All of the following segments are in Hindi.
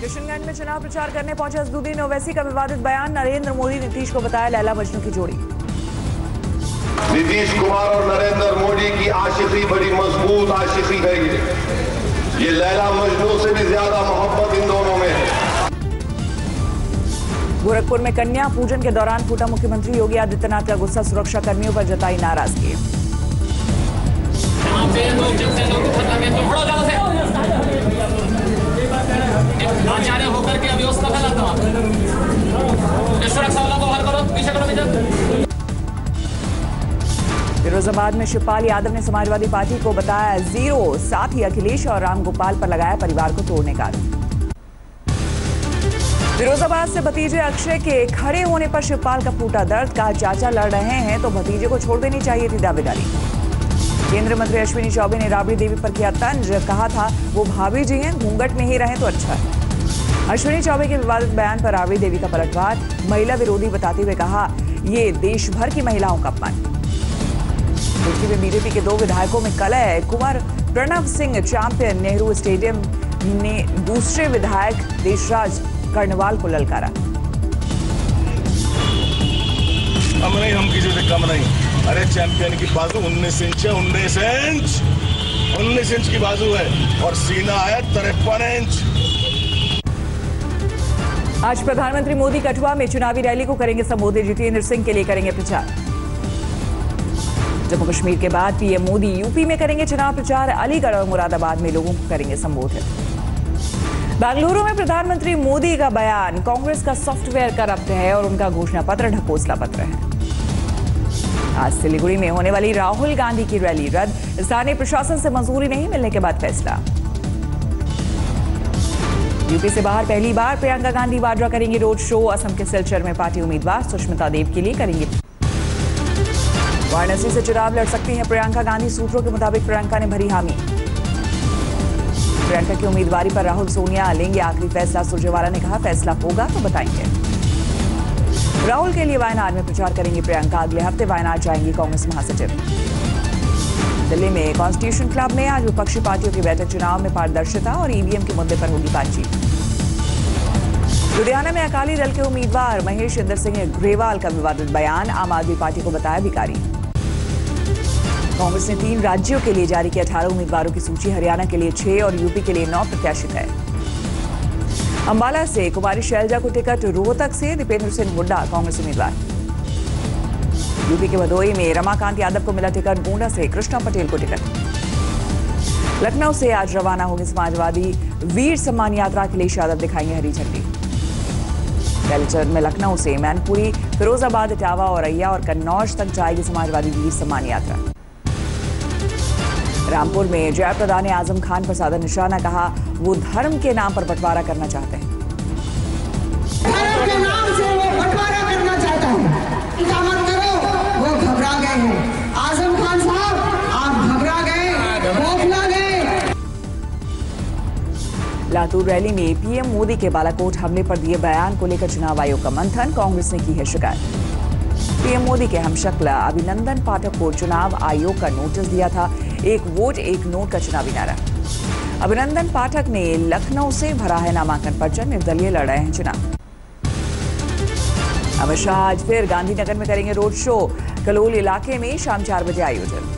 किशनगंज में चुनाव प्रचार करने पहुँचे असदुद्दीन ओवैसी का विवादित बयान नरेंद्र मोदी नीतीश को बताया लैला मजनू की जोड़ी। नीतीश कुमार और नरेंद्र मोदी की आशिकी बड़ी मज़बूत आशिकी है ये। ये लैला मजनू से भी ज़्यादा मोहब्बत इन दोनों में है। गोरखपुर में कन्या पूजन के दौरान फूटा मुख्यमंत्री योगी आदित्यनाथ का गुस्सा सुरक्षा कर्मियों पर जताई नाराज़गी। यहाँ पे लोग जब से लोग तो थोड़ा ज़्यादा से एक आचार्य होकर के को फिरोजाबाद में शिवपाल यादव ने समाजवादी पार्टी को बताया ज़ीरो। साथ ही अखिलेश और रामगोपाल पर लगाया परिवार को तोड़ने का आरोप। फिरोजाबाद से भतीजे अक्षय के खड़े होने पर शिवपाल का फूटा दर्द, कहा, चाचा लड़ रहे हैं तो भतीजे को छोड़ देनी चाहिए थी दावेदारी। केंद्रीय मंत्री अश्विनी चौबे ने राबड़ी देवी पर किया तंज, कहा था, वो भाभी जी हैं, घूंघट में ही रहे तो अच्छा है. अश्विनी चौबे के विवादित बयान पर राबड़ी देवी का पलटवार, महिला विरोधी बताते हुए कहा, ये देश भर की महिलाओं का अपमान। रुड़की में बीजेपी के दो विधायकों में कलह, कुंवर प्रणव सिंह चैंपियन, नेहरू स्टेडियम ने दूसरे विधायक देशराज कर्णवाल को ललकारा। कम नहीं, हम किसी से कम नहीं। अरे चैंपियन की बाजू 19 इंच है 19 इंच। 19 इंच की बाजू है। और सीना है तिरपन इंच। आज प्रधानमंत्री मोदी कठुआ में चुनावी रैली को करेंगे संबोधित। जितेंद्र सिंह के लिए करेंगे प्रचार। जम्मू कश्मीर के बाद पीएम मोदी यूपी में करेंगे चुनाव प्रचार। अलीगढ़ और मुरादाबाद में लोगों को करेंगे संबोधित। बेंगलुरु में प्रधानमंत्री मोदी का बयान। कांग्रेस का सॉफ्टवेयर करप्ट है और उनका घोषणा पत्र ढकोसला पत्र है। आज सिलीगुड़ी में होने वाली राहुल गांधी की रैली रद्द। स्थानीय प्रशासन से मंजूरी नहीं मिलने के बाद फैसला। यूपी से बाहर पहली बार प्रियंका गांधी वाड्रा करेंगे रोड शो। असम के सिलचर में पार्टी उम्मीदवार सुष्मिता देव के लिए करेंगे। वाराणसी से चुनाव लड़ सकती हैं प्रियंका गांधी। सूत्रों के मुताबिक प्रियंका ने भरी हामी। प्रियंका की उम्मीदवारी पर राहुल सोनिया लेंगे आखिरी फैसला। सुरजेवाला ने कहा, फैसला होगा तो बताएँगे। राहुल के लिए वायनाड में प्रचार करेंगी प्रियंका। अगले हफ़्ते वायनाड जाएँगी कांग्रेस महासचिव। दिल्ली में कॉन्स्टिट्यूशन क्लब में आज विपक्षी पार्टियों की बैठक, चुनाव में पारदर्शिता और ईवीएम के मुद्दे पर होगी बातचीत। लुधियाना में अकाली दल के उम्मीदवार महेश इंदर सिंह ग्रेवाल का विवादित बयान, आम आदमी पार्टी को बताया भिकारी कांग्रेस ने तीन राज्यों के लिए जारी की अठारह उम्मीदवारों की सूची, हरियाणा के लिए छह और यूपी के लिए नौ प्रत्याशित तय अंबाला से कुमारी शैलजा को टिकट रोहतक से, दीपेंद्र सिंह हुड्डा कांग्रेस उम्मीदवार। यूपी के भदोई में रमाकांत यादव को मिला टिकट गोंडा से कृष्णा पटेल को टिकट। लखनऊ से आज रवाना होगी समाजवादी वीर सम्मान यात्रा, अखिलेश यादव दिखाएँगे हरी झंडी। पहले चरण में लखनऊ से मैनपुरी, फिरोजाबाद, इटावा औरैया और कन्नौज तक जाएगी समाजवादी वीर सम्मान यात्रा। रामपुर में जयप्रदा ने आज़म खान पर साधा निशाना कहा वो धर्म के नाम पर बंटवारा करना चाहते हैं। धर्म के नाम से वो बंटवारा करना चाहता है। चिंता मत करो वो घबरा गए हैं। आज़म खान साहब आप घबरा गए बौखला गए लातूर रैली में पीएम मोदी के बालाकोट हमले पर दिए बयान को लेकर चुनाव आयोग का मंथन कांग्रेस ने की है शिकायत। पीएम मोदी के हमशक्ला अभिनंदन पाठक को चुनाव आयोग का नोटिस दिया था। एक वोट, एक नोट का चुनावी नारा। अभिनंदन पाठक ने लखनऊ से भरा है नामांकन पर्चा, निर्दलीय लड़ रहे हैं चुनाव। अमित शाह आज फिर गांधीनगर में करेंगे रोड शो, कलोल इलाके में शाम चार बजे आयोजन।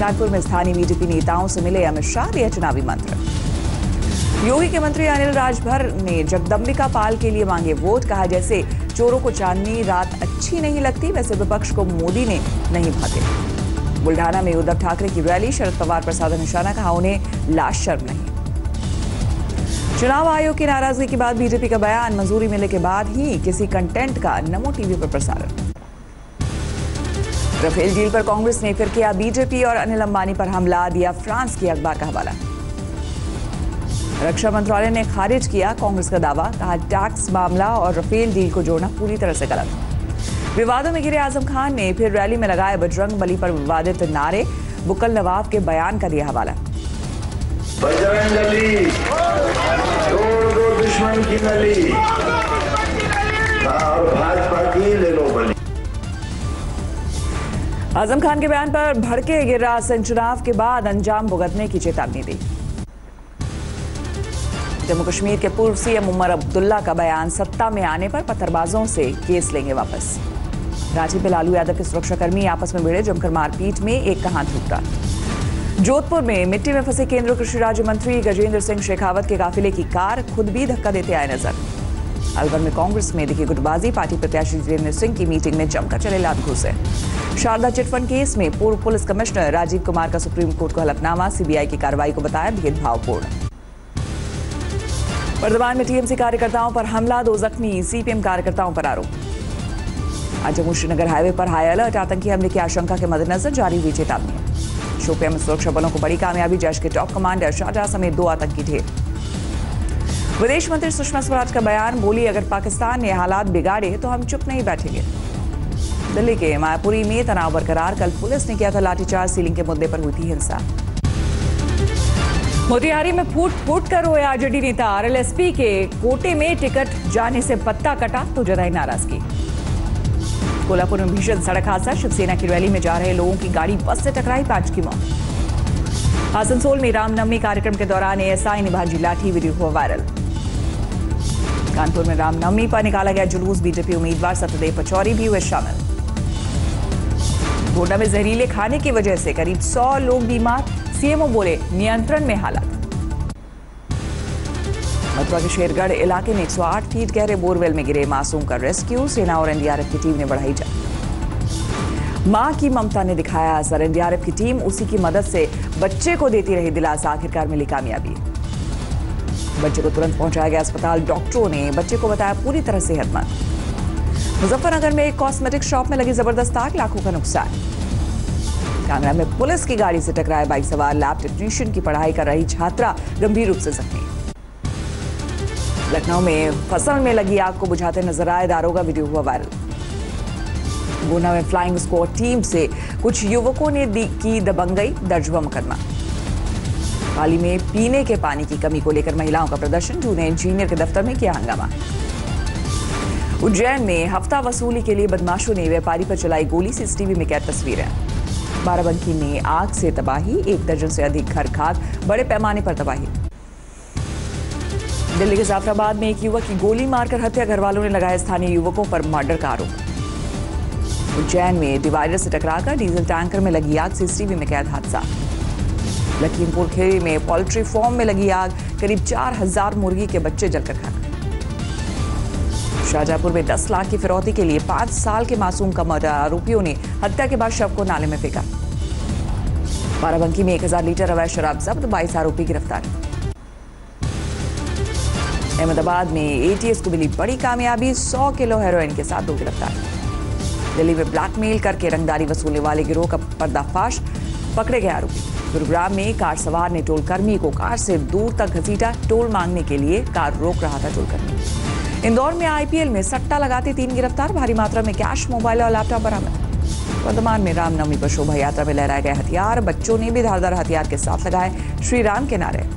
कानपुर में स्थानीय बीजेपी नेताओं से मिले अमित शाह दिया चुनावी मंत्र। योगी के मंत्री अनिल राजभर ने जगदम्बिका पाल के लिए मांगे वोट, कहा जैसे चोरों को चांदनी रात अच्छी नहीं लगती, वैसे विपक्ष को मोदी ने नहीं भागे बुल्ढाना में उद्धव ठाकरे की रैली, शरद पवार पर साधा निशाना कहा उन्हें लाश शर्म नहीं। चुनाव आयोग की नाराज़गी के बाद बीजेपी का बयान, मंजूरी मिलने के बाद ही किसी कंटेंट का नमो टीवी पर प्रसारण। रफेल डील पर कांग्रेस ने फिर किया बीजेपी और अनिल अंबानी पर हमला, दिया फ्रांस की अखबार का हवाला। रक्षा मंत्रालय ने खारिज किया कांग्रेस का दावा, कहा टैक्स मामला और रफेल डील को जोड़ना पूरी तरह से गलत। विवादों में घिरे आज़म खान ने फिर रैली में लगाए बजरंग बली पर विवादित नारे। बुकल नवाब के बयान का दिया हवाला। तोड़ दो दुश्मन की नली। और भाजपा की ले लो बली। आज़म खान के बयान पर भड़के गिरिराज सिंह चुनाव के बाद अंजाम भुगतने की चेतावनी दी। जम्मू कश्मीर के पूर्व सीएम उमर अब्दुल्ला का बयान सत्ता में आने पर पत्थरबाजों से केस लेंगे वापस। रांची में लालू यादव के सुरक्षाकर्मी आपस में भिड़े जमकर मारपीट में एक का हाथ टूटा जोधपुर में मिट्टी में फंसे केंद्रीय कृषि राज्य मंत्री गजेंद्र सिंह शेखावत के काफिले की कार खुद भी धक्का देते आए नज़र। अलवर में कांग्रेस में दिखी गुटबाजी, पार्टी प्रत्याशी जितेंद्र सिंह की मीटिंग में जमकर चले लाभ घुसे। शारदा चिटफंड केस में पूर्व पुलिस कमिश्नर राजीव कुमार का सुप्रीम कोर्ट को हलफनामा, सीबीआई की कार्रवाई को बताया भेदभावपूर्ण। वर्धमान में टीएमसी कार्यकर्ताओं पर हमला, दो जख्मी, सीपीएम कार्यकर्ताओं पर आरोप। आज जम्मू श्रीनगर हाईवे पर हाई अलर्ट, आतंकी हमले की आशंका के मद्देनजर जारी हुई चेतावनी। शोपिया में सुरक्षा बलों को बड़ी कामयाबी, जैश के टॉप कमांडर शाहजहां समेत दो आतंकी ढेर। विदेश मंत्री सुषमा स्वराज का बयान, बोली, अगर पाकिस्तान ने हालात बिगाड़े तो हम चुप नहीं बैठेंगे। दिल्ली के मायापुरी में तनाव बरकरार, कल पुलिस ने किया था लाठीचार्ज, सीलिंग के मुद्दे पर हुई थी हिंसा। मोतिहारी में फूट फूट कर रोए आरजेडी नेता, आरएलएसपी के कोटे में टिकट जाने से पत्ता कटा तो जताई नाराज़गी। कोल्हापुर में भीषण सड़क हादसा। शिवसेना की रैली में जा रहे लोगों की गाड़ी बस से टकराई, पाँच की मौत। आसनसोल में रामनवमी कार्यक्रम के दौरान एएसआई ने भाजी लाठी, वीडियो हुआ वायरल। कानपुर में रामनवमी पर निकाला गया जुलूस, बीजेपी उम्मीदवार सत्यदेव पचौरी भी हुए शामिल। गोंडा में जहरीले खाने की वजह से करीब 100 लोग बीमार, सीएमओ बोले, नियंत्रण में हालात। मथुरा के शेरगढ़ इलाके में 108 फीट गहरे बोरवेल में गिरे मासूम का रेस्क्यू। सेना और एनडीआरएफ की टीम ने बढ़ाई जान। माँ की ममता ने दिखाया असर। एनडीआरएफ की टीम उसी की मदद से बच्चे को देती रही दिलासा। आखिरकार मिली कामयाबी। बच्चे को तुरंत पहुँचाया गया अस्पताल। डॉक्टरों ने बच्चे को बताया पूरी तरह सेहतमंद मुजफ्फरनगर में एक कॉस्मेटिक शॉप में लगी ज़बरदस्त आग। लाखों का नुकसान। कांगड़ा में पुलिस की गाड़ी से टकराए बाइक सवार। लैब टेक्नीशियन की पढ़ाई कर रही छात्रा गंभीर रूप से जख्मी। लखनऊ में फ़सल में लगी आग को बुझाते नज़र आए दारोगा वीडियो हुआ वायरल। गुना में फ्लाइंग स्क्वाड टीम से कुछ युवकों ने दी की दबंगई, दर्ज हुआ मुकदमा। पाली में पीने के पानी की कमी को लेकर महिलाओं का प्रदर्शन, जूनियर इंजीनियर के दफ्तर में किया हंगामा। उज्जैन में हफ़्ता वसूली के लिए बदमाशों ने व्यापारी पर चलाई गोली, सीसीटीवी में कैद तस्वीरें। बाराबंकी में आग से तबाही, एक दर्जन से अधिक घर खाद बड़े पैमाने पर तबाही। दिल्ली के जाफराबाद में एक युवक की गोली मारकर हत्या घर वालों ने लगाया स्थानीय युवकों पर मर्डर का आरोप। उज्जैन में डिवाइडर से टकराकर डीजल टैंकर में लगी आग, सीसीटीवी में कैद हादसा। लखीमपुर खीरी में पोल्ट्री फार्म में लगी आग, करीब चार हज़ार मुर्गी के बच्चे जलकर खाक। शाहजहांपुर में 10 लाख की फिरौती के लिए पाँच साल के मासूम का मर्डर आरोपियों ने हत्या के बाद शव को नाले में फेंका। बाराबंकी में 1000 लीटर अवैध शराब जब्त 22 आरोपी गिरफ़्तार। अहमदाबाद में एटीएस को मिली बड़ी कामयाबी 100 किलो हेरोइन के साथ दो गिरफ़्तार। दिल्ली में ब्लैकमेल करके रंगदारी वसूलने वाले गिरोह का पर्दाफाश, पकड़े गए आरोपी। गुरुग्राम में कार सवार ने टोल कर्मी को कार से दूर तक घसीटा, टोल मांगने के लिए कार रोक रहा था टोल कर्मी इंदौर में आईपीएल में सट्टा लगाते तीन गिरफ़्तार, भारी मात्रा में कैश मोबाइल और लैपटॉप बरामद। वर्धमान में रामनवमी पर शोभा यात्रा में लहराए गए हथियार, बच्चों ने भी धारदार हथियार के साथ लगाए श्री राम के नारे।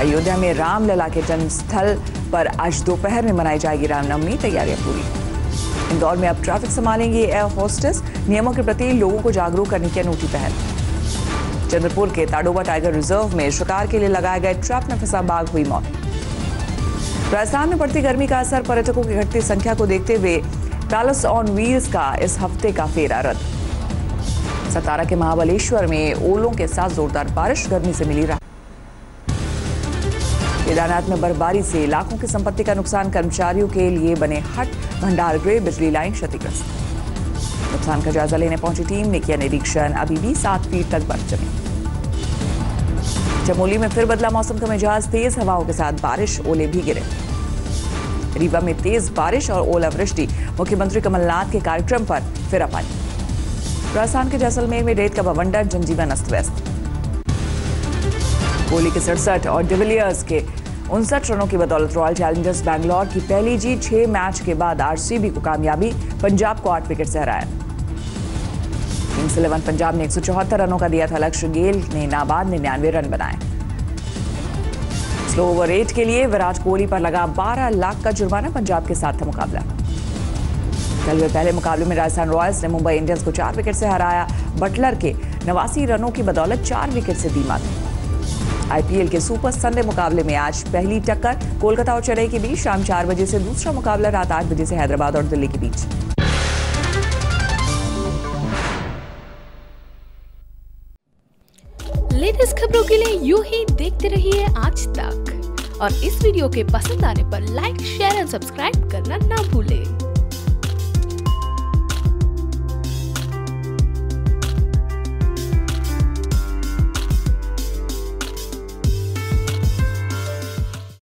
अयोध्या में रामलला के जन्म स्थल पर आज दोपहर में मनाई जाएगी रामनवमी। तैयारियाँ पूरी। इंदौर में अब ट्रैफ़िक संभालेंगी एयर होस्टेस नियमों के प्रति लोगों को जागरूक करने की अनूठी पहल। चंद्रपुर के ताडोबा टाइगर रिज़र्व में शिकार के लिए लगाए गए ट्रैप में फंसा बाघ, हुई मौत। राजस्थान में बढ़ती गर्मी का असर, पर्यटकों की घटती संख्या को देखते हुए पैलेस ऑन व्हील्स का इस हफ़्ते का फेरा रद्द। सतारा के महाबलेश्वर में ओलों के साथ जोरदार बारिश, गर्मी से मिली राहत। केदारनाथ में बर्फबारी से लाखों की संपत्ति का नुकसान, कर्मचारियों के लिए बने हट भंडार गृह, बिजली लाइन क्षतिग्रस्त। नुकसान का जायजा लेने पहुँची टीम ने किया निरीक्षण। अभी भी सात फीट तक बर्फ़ जमी। चमोली में फिर बदला मौसम का मिजाज। तेज हवाओं के साथ बारिश, ओले भी गिरे। रीवा में तेज बारिश और ओलावृष्टि। मुख्यमंत्री कमलनाथ के कार्यक्रम पर फिर पानी राजस्थान के जैसलमेर में रेत का बवंडर जनजीवन अस्त व्यस्त। कोहली के सड़सठ और डिविलियर्स के उनसठ रनों की बदौलत रॉयल चैलेंजर्स बैंगलोर की पहली जीत छह मैच के बाद आरसीबी को कामयाबी, पंजाब को आठ विकेट से हराया। किंग्स इलेवन, पंजाब ने एक रनों का दिया था लक्ष्य, गेल ने नाबाद ने निन्यानवे रन बनाए। स्लो ओवर एट के लिए विराट कोहली पर लगा 12 लाख का जुर्माना, पंजाब के साथ था मुकाबला। कल हुए पहले मुकाबले में राजस्थान रॉयल्स ने मुंबई इंडियंस को चार विकेट से हराया। बटलर के नवासी रनों की बदौलत चार विकेट से दी मात। आईपीएल के सुपर संडे मुकाबले में आज पहली टक्कर, कोलकाता और चेन्नई के बीच शाम चार बजे से दूसरा मुकाबला रात आठ बजे से हैदराबाद और दिल्ली के बीच। लेटेस्ट खबरों के लिए यू ही देखते रहिए आज तक। और इस वीडियो के पसंद आने पर लाइक शेयर एंड सब्सक्राइब करना ना भूलें।